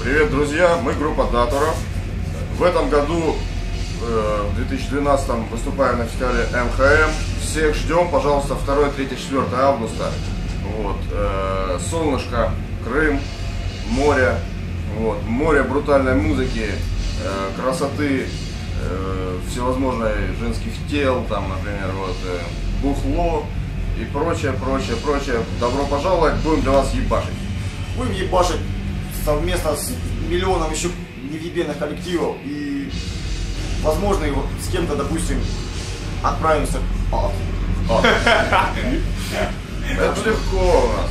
Привет, друзья! Мы группа Даторов. В этом году, э, в 2012 выступаем на фестивале МХМ. Всех ждем, пожалуйста, 2, 3, 4 августа. Вот. э, Солнышко, Крым, море. Вот. Море брутальной музыки, э, красоты, всевозможной женских тел, там, например, вот, бухло и прочее, прочее, прочее. Добро пожаловать, будем для вас ебашить. Будем ебашить совместно с миллионом еще невъебенных коллективов и возможно его с кем-то, допустим, отправимся в ад. Это легко у нас.